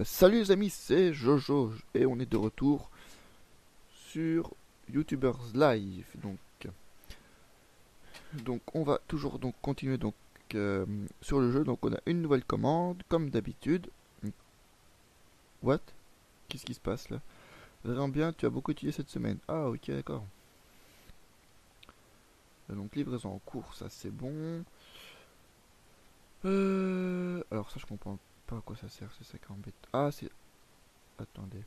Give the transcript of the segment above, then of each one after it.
Salut les amis, c'est Jojo et on est de retour sur YouTubers Live. Donc, donc on va toujours donc continuer donc euh, sur le jeu. Donc on a une nouvelle commande comme d'habitude. What? Qu'est-ce qui se passe là? Vraiment bien, tu as beaucoup étudié cette semaine. Ah ok d'accord. Euh, Donc livraison en cours, ça c'est bon. Euh, alors ça je comprends pas à quoi ça sert, c'est ça qui embête. Ah c'est... Attendez.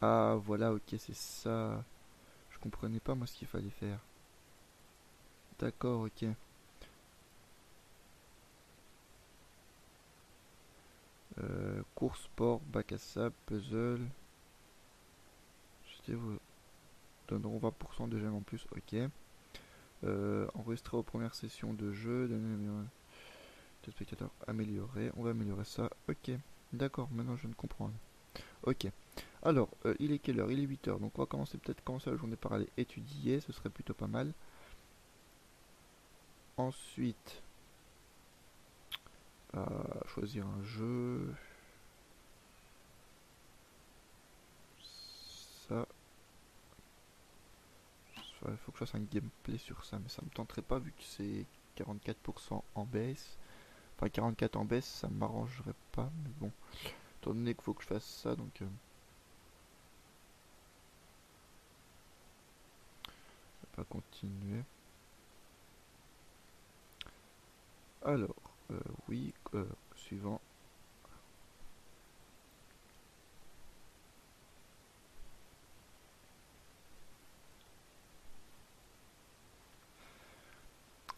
Ah voilà, ok c'est ça. Je comprenais pas moi ce qu'il fallait faire. D'accord, ok. Euh, cours sport, bac à sable, puzzle. Je sais vous donneront 20% de gemmes en plus, ok. Euh, enregistrer aux premières sessions de jeu, donner de spectateurs amélioré. On va améliorer ça, ok. D'accord, maintenant je ne comprends rien. Ok. Alors, euh, il est quelle heure? Il est 8 heures. Donc on va commencer peut-être commencer la journée par aller étudier, ce serait plutôt pas mal. Ensuite, euh, choisir un jeu. Ça. Il faut que je fasse un gameplay sur ça, mais ça me tenterait pas vu que c'est 44% en baisse. Enfin 44 en baisse, ça m'arrangerait pas, mais bon. Étant donné qu'il faut que je fasse ça, donc... Euh, pas continuer. Alors, euh, oui, euh, suivant.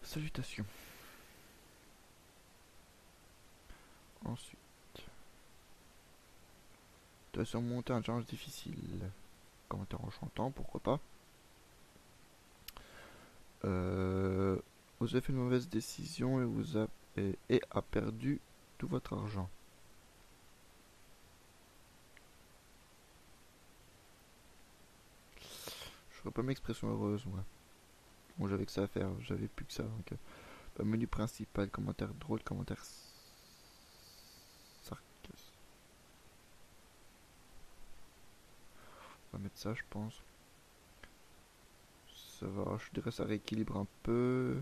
Salutations. Ensuite, tu as surmonté un challenge difficile. Commentaire enchantant, pourquoi pas? Euh, vous avez fait une mauvaise décision et vous a, et, a perdu tout votre argent. Je ferai pas mes expressions heureuses, moi. Bon, j'avais que ça à faire, j'avais plus que ça. Euh, menu principal, commentaire drôle, commentaire On va mettre ça, je pense. Ça va, je dirais ça rééquilibre un peu.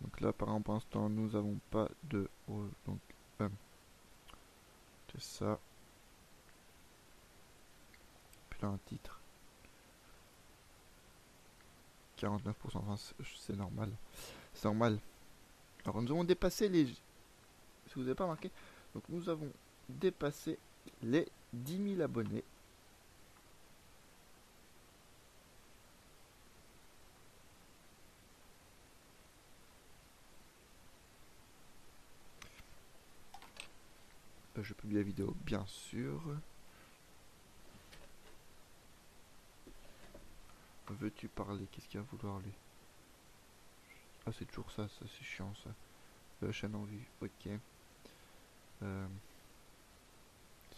Donc là, par exemple, pour l'instant, nous avons pas de... oh, donc, euh, c'est ça. Puis là, un titre. 49%, enfin, c'est- normal. C'est normal. Alors, nous avons dépassé les... Si vous n'avez pas remarqué, donc nous avons dépassé les 10 000 abonnés. Euh, Je publie la vidéo, bien sûr. Veux-tu parler? Qu'est-ce qu'il va vouloir lui Ah, c'est toujours ça, ça c'est chiant ça. Euh, chaîne en vue, ok. Euh,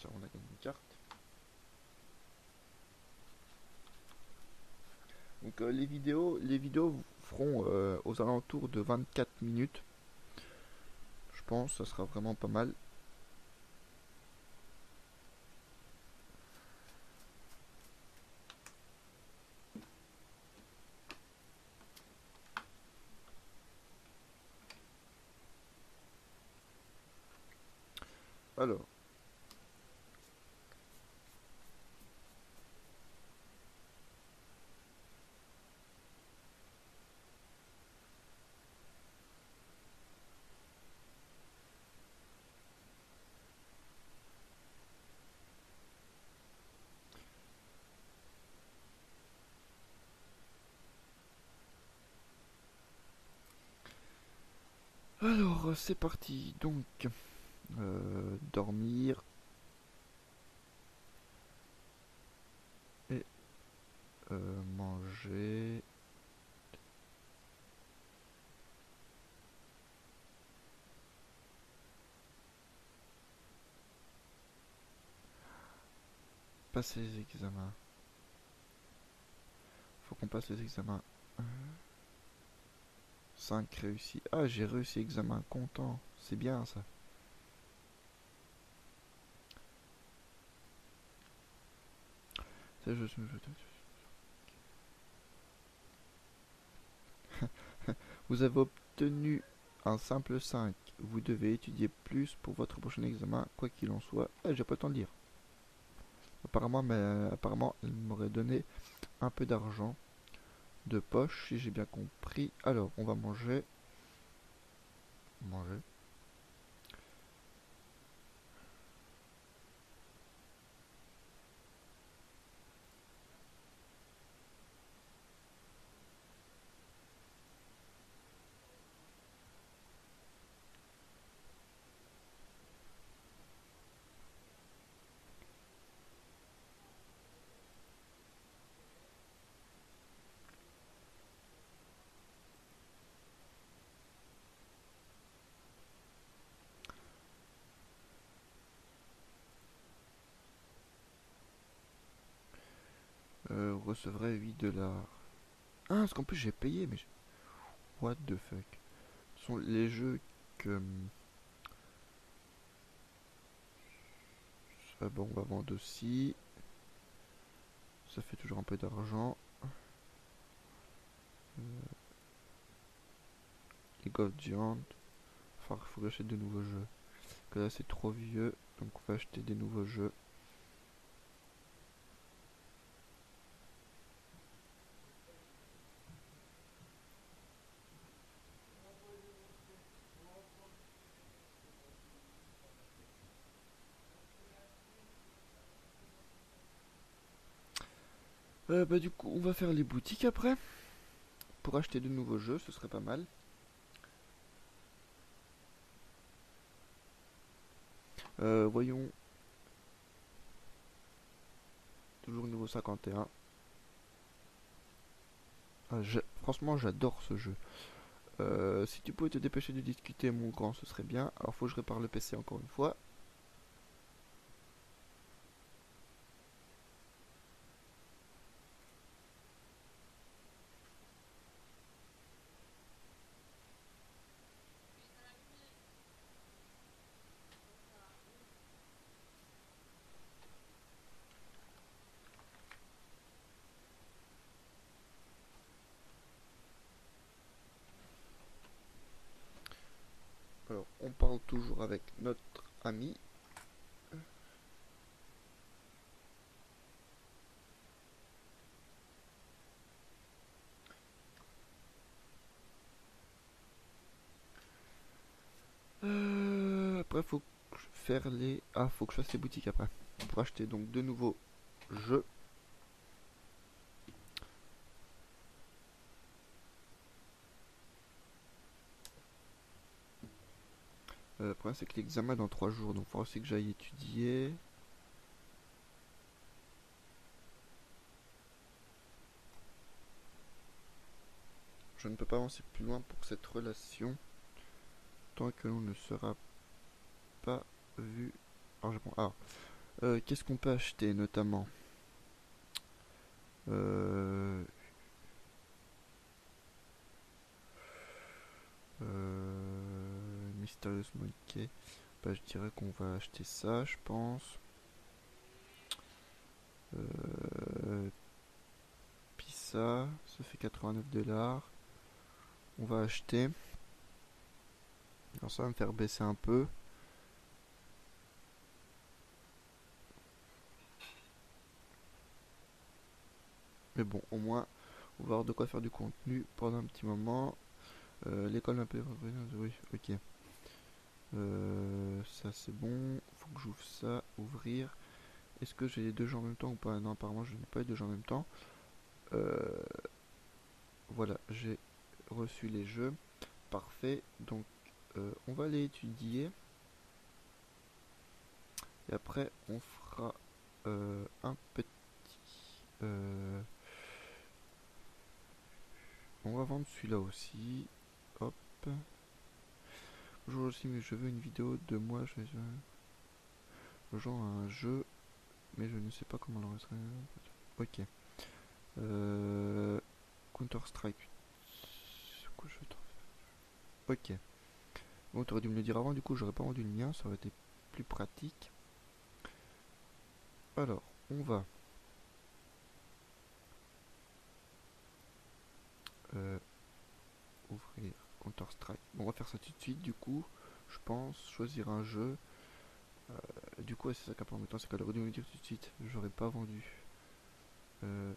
ça, on a gagné une carte. Donc euh, les vidéos, les vidéos feront euh, aux alentours de 24 minutes. Je pense, ça sera vraiment pas mal. Alors. Alors, euh, c'est parti. Donc, euh, dormir. Et euh, manger. Passer les examens. Faut qu'on passe les examens. Euh, 5 réussi. Ah, j'ai réussi examen content. C'est bien ça. Je. Vous avez obtenu un simple 5. Vous devez étudier plus pour votre prochain examen, quoi qu'il en soit. Ah, le temps de lire. Apparemment, mais apparemment, il m'aurait donné un peu d'argent de poche, si j'ai bien compris. Alors, on va manger. Manger. Recevrait 8 dollars. Ah, parce qu'en plus j'ai payé, mais... What the fuck? Ce sont les jeux que... Ça, bon, on va vendre aussi. Ça fait toujours un peu d'argent. Euh... League of Giants. Enfin, il faut que de nouveaux jeux. Là, c'est trop vieux. Donc, on va acheter des nouveaux jeux. Euh, bah du coup, on va faire les boutiques après. Pour acheter de nouveaux jeux, ce serait pas mal. Euh, voyons. Toujours niveau 51. Ah, franchement, j'adore ce jeu. Euh, si tu pouvais te dépêcher de discuter, mon grand, ce serait bien. Alors, faut que je répare le PC encore une fois. Toujours avec notre ami. Euh, après, faut faire les... Ah, faut que je fasse les boutiques après. Pour acheter donc de nouveaux jeux. Euh, le problème c'est que l'examen dans 3 jours, donc il faudra aussi que j'aille étudier. Je ne peux pas avancer plus loin pour cette relation tant que l'on ne sera pas vu. Alors, euh, qu'est-ce qu'on peut acheter notamment? Euh, Bah, je dirais qu'on va acheter ça, je pense. Euh, ça fait 89 dollars. On va acheter. Alors ça va me faire baisser un peu. Mais bon, au moins, on va avoir de quoi faire du contenu pendant un petit moment. Euh, L'école peu Oui, ok. Euh, ça c'est bon. Faut que j'ouvre ça. Ouvrir. Est-ce que j'ai les deux jeux en même temps ou pas? Non, apparemment je n'ai pas les deux jeux en même temps. Euh, voilà, j'ai reçu les jeux. Parfait. Donc euh, on va les étudier. Et après on fera un petit... on va vendre celui-là aussi. Hop. Bonjour aussi, mais je veux une vidéo de moi. Je genre un jeu, mais je ne sais pas comment l'enregistrer. Ok. Euh, Counter Strike. Ok. Bon, t'aurais dû me le dire avant, du coup, j'aurais pas vendu le mien, ça aurait été plus pratique. Alors, on va... Euh, ouvrir Counter-Strike. On va faire ça tout de suite, du coup, je pense, choisir un jeu. Euh, du coup, c'est ça qu'à en temps, c'est qu'elle aurait dû tout de suite, j'aurais pas vendu. Euh,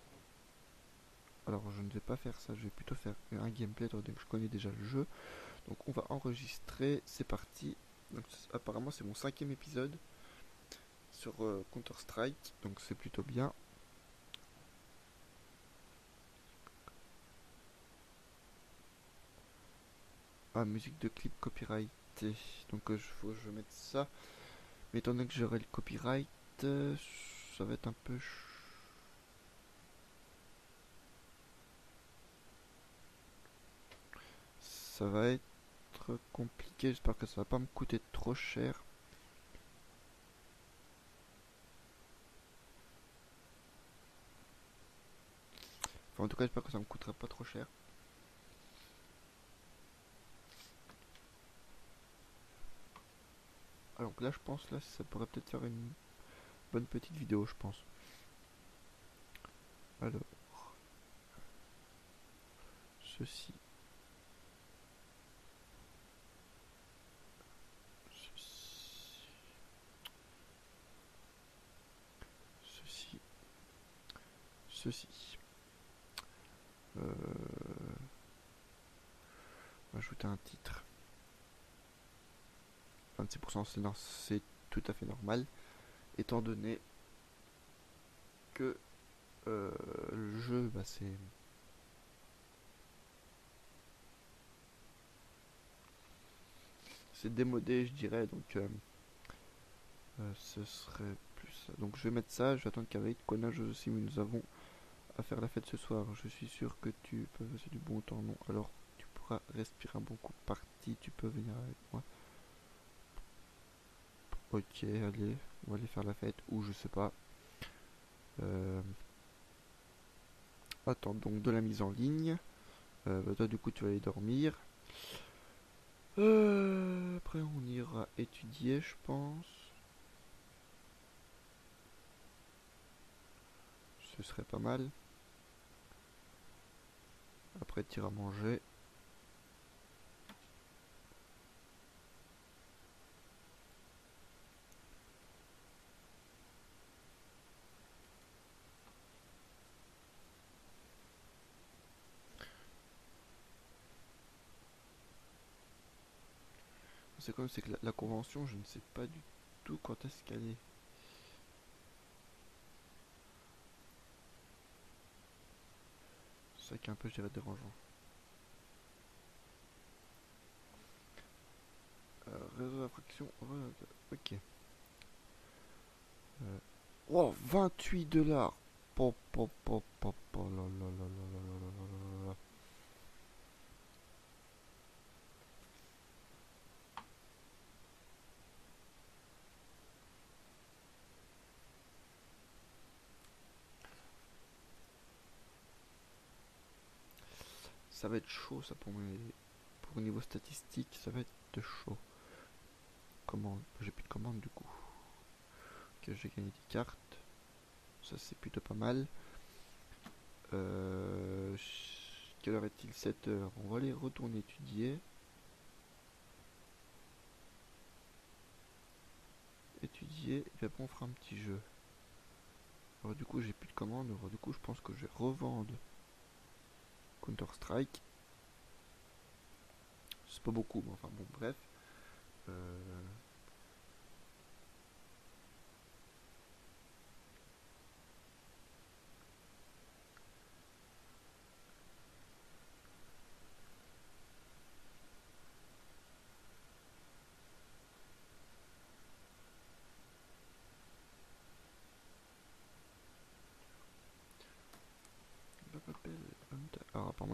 alors, je ne vais pas faire ça, je vais plutôt faire un gameplay, je connais déjà le jeu. Donc, on va enregistrer, c'est parti. Apparemment, c'est mon cinquième épisode sur euh, Counter-Strike, donc c'est plutôt bien. Ah, musique de clip copyright. Donc, euh, faut je mette ça. Mais étant donné que j'aurai le copyright, euh, ça va être un peu ça va être compliqué. J'espère que ça va pas me coûter trop cher. Enfin, en tout cas, j'espère que ça me coûtera pas trop cher. Alors là, je pense, là, ça pourrait peut-être faire une bonne petite vidéo, je pense. Alors, ceci. Ceci. Ceci. Euh, ajouter un titre. 26% c'est tout à fait normal, étant donné que euh, le jeu, bah, c'est... Démodé, je dirais, donc euh, euh, ce serait plus... Donc je vais mettre ça, je vais attendre qu'avec Connage aussi, mais nous avons à faire la fête ce soir. Je suis sûr que tu peux passer du bon temps, non? Alors tu pourras respirer un bon coup de partie, tu peux venir avec moi. Ok, allez, on va aller faire la fête, ou je sais pas. Euh... Attends, donc de la mise en ligne. Euh, bah, toi, du coup, tu vas aller dormir. Euh, après, on ira étudier, je pense. Ce serait pas mal. Après, tu iras manger. C'est comme c'est que la, convention, je ne sais pas du tout quand est-ce qu'elle est. Ça qui est un peu, je dirais, dérangeant. Euh, réseau d'infraction. Ok. Euh, oh, 28 dollars. Pop, pop, pop, pop, ça va être chaud ça pour mes pour niveau statistique ça va être chaud. Commande j'ai plus de commande du coup. Que j'ai gagné des cartes. Ça c'est plutôt pas mal. Euh, quelle heure est-il? 7 heures. On va aller retourner étudier. Étudier et après on fera un petit jeu. Alors du coup j'ai plus de commande alors du coup je pense que je vais revendre Counter-Strike. C'est pas beaucoup, mais enfin bon, bref. Euh,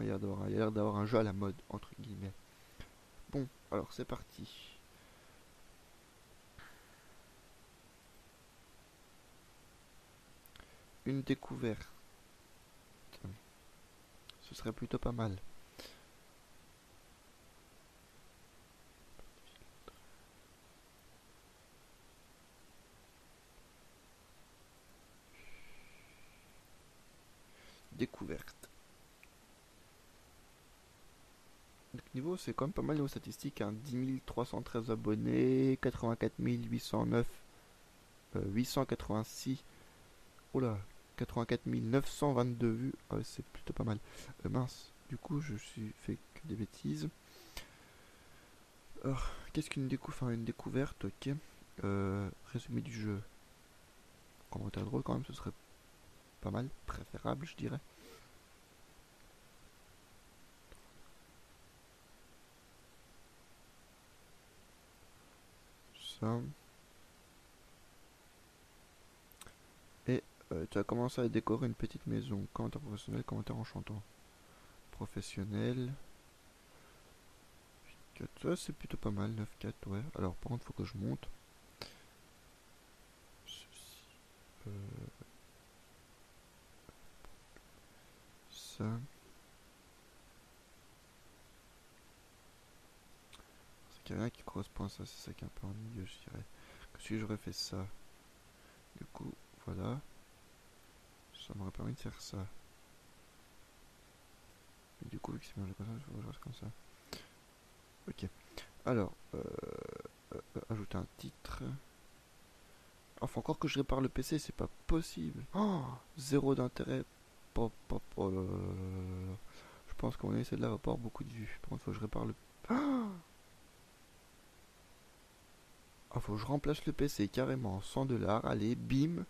Il y a l'air d'avoir un jeu à la mode, entre guillemets. Bon, alors c'est parti. Une découverte. Ce serait plutôt pas mal. découverte. Niveau, c'est quand même pas mal statistiques. Hein. 10 313 abonnés, 84 809, 886. Oh là, 84 922 vues. Ah c'est plutôt pas mal. Euh, mince, du coup, je suis fait que des bêtises. Qu'est-ce qu'une une découverte Ok. Euh, résumé du jeu. Commentaire drôle quand même, ce serait pas mal, préférable, je dirais. Et euh, tu as commencé à décorer une petite maison. Commentaire professionnel, commentaire enchantant. Professionnel. 4, ça c'est plutôt pas mal, 9-4, ouais. Alors par contre, faut que je monte. Euh, ça. Qu'il y a rien qui correspond à ça, c'est ça qui est un peu ennuyeux, je dirais. Que si j'aurais fait ça, du coup, voilà. Ça m'aurait permis de faire ça. Du coup, vu que c'est bien comme ça, je reste comme ça. Ok. Alors, euh, euh, ajouter un titre. Enfin, encore que je répare le PC, c'est pas possible. Oh, zéro d'intérêt. Oh je pense qu'on a essayé de l'aéroport, beaucoup de vues. Par contre, faut que je répare le. Ah, faut que je remplace le PC carrément 100 dollars. Allez, bim.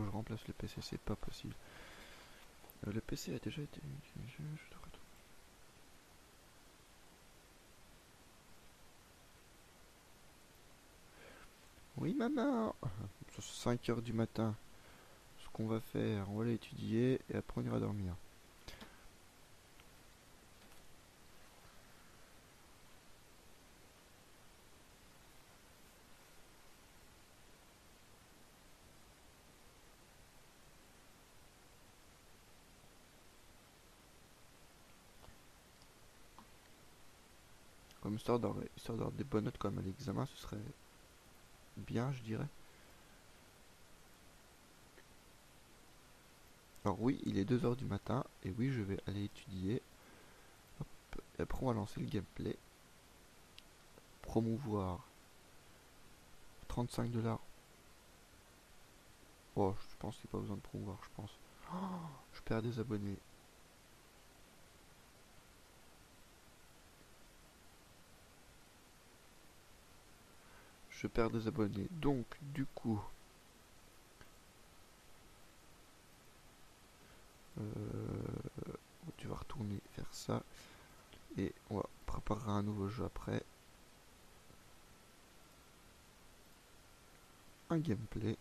je remplace le PC, c'est pas possible. Euh, le PC a déjà été Oui maman 5 heures du matin. Ce qu'on va faire, on va l'étudier et après on ira dormir. histoire d'avoir des bonnes notes comme à l'examen, ce serait bien, je dirais. Alors oui, il est 2h du matin, et oui, je vais aller étudier. et après on va lancer le gameplay. Promouvoir. 35 dollars. Oh, je pense qu'il n'y a pas besoin de promouvoir, je pense. Oh, je perds des abonnés. Je perds des abonnés. Donc, du coup, euh, tu vas retourner faire ça. Et on va préparer un nouveau jeu après. Un gameplay.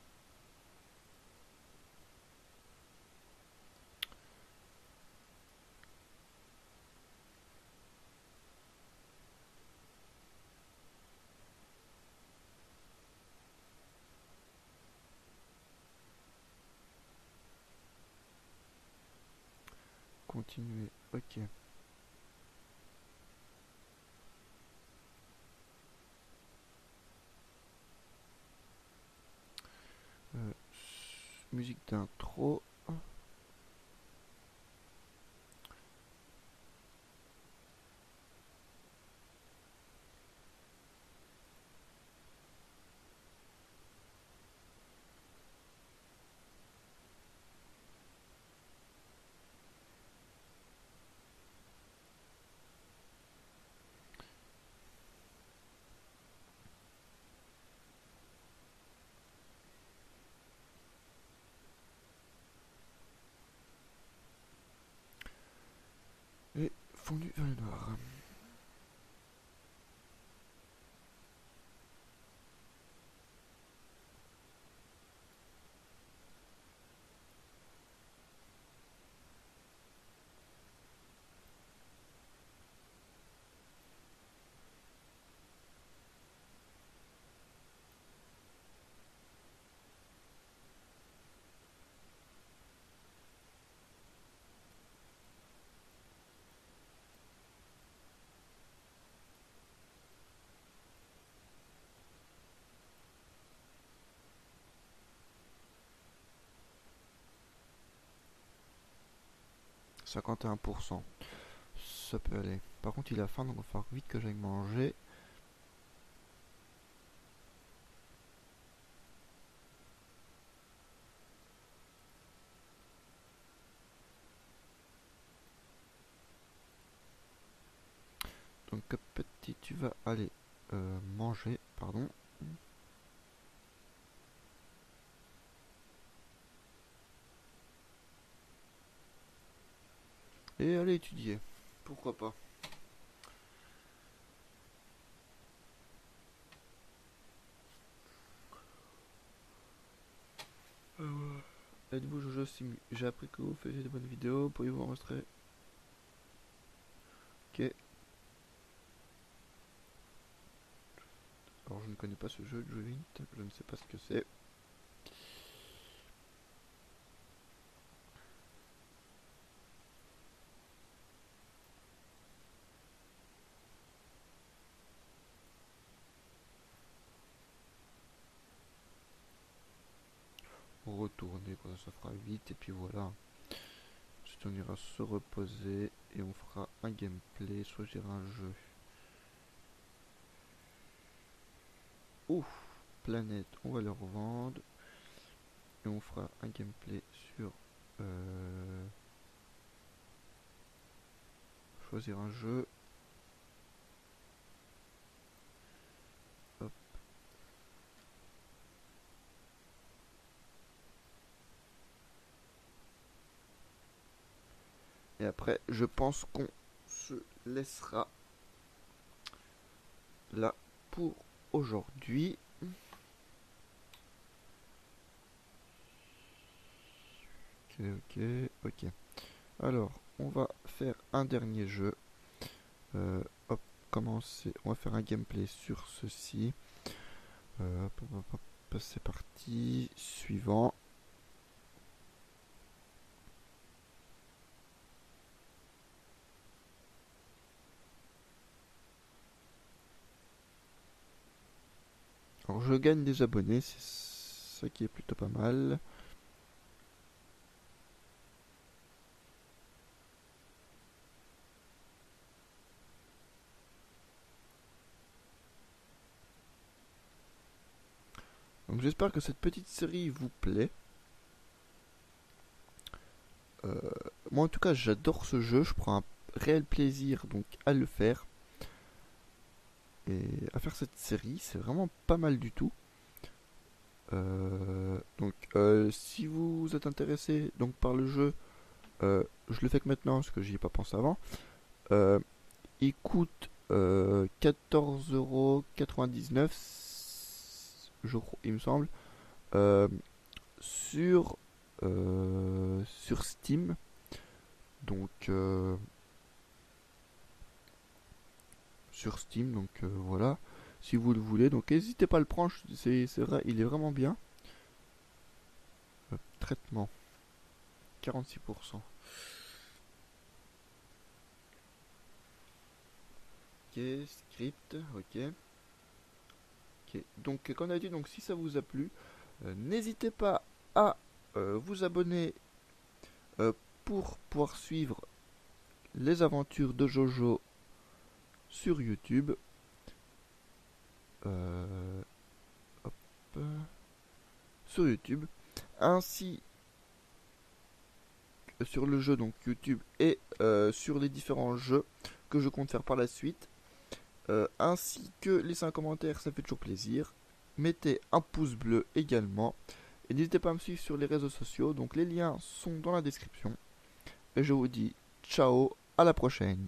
Continuer. Ok. Euh, musique d'intro. Fondu vers le noir. 51%. Ça peut aller. Par contre, il a faim, donc il va falloir vite que j'aille manger. Donc petit, tu vas aller euh, manger, pardon. Et aller étudier. Pourquoi pas. Êtes-vous Jojo Simu J'ai appris que vous faisiez de bonnes vidéos. Pourriez-vous enregistrer? Ok. Alors je ne connais pas ce jeu, Joint. Je ne sais pas ce que c'est. retourner, quand ça fera vite, et puis voilà. Ensuite on ira se reposer, et on fera un gameplay, choisir un jeu. Ouf, planète, on va le revendre. Et on fera un gameplay sur... Euh, choisir un jeu. Après, je pense qu'on se laissera là pour aujourd'hui. Ok, ok, ok. Alors, on va faire un dernier jeu. Euh, hop, commencer. On va faire un gameplay sur ceci. Euh, c'est parti. Suivant. Alors je gagne des abonnés, c'est ça qui est plutôt pas mal. Donc j'espère que cette petite série vous plaît. Euh, moi en tout cas j'adore ce jeu, je prends un réel plaisir donc à le faire à faire cette série. C'est vraiment pas mal du tout. Euh, donc, euh, si vous êtes intéressé donc par le jeu, euh, je le fais que maintenant parce que j'y ai pas pensé avant. il coûte 14,99€, je crois, il me semble, sur sur Steam. Donc Steam. Donc euh, voilà, si vous le voulez. Donc n'hésitez pas à le prendre, c'est vrai, il est vraiment bien. Euh, traitement 46%. Ok, script, ok. Donc comme a dit, donc si ça vous a plu, euh, n'hésitez pas à vous abonner pour pouvoir suivre les aventures de Jojo sur YouTube. Euh, sur YouTube. Ainsi sur le jeu donc YouTube et euh, sur les différents jeux que je compte faire par la suite. Euh, ainsi que laisser un commentaire, ça fait toujours plaisir. Mettez un pouce bleu également. Et n'hésitez pas à me suivre sur les réseaux sociaux. Donc les liens sont dans la description. Et je vous dis ciao, à la prochaine.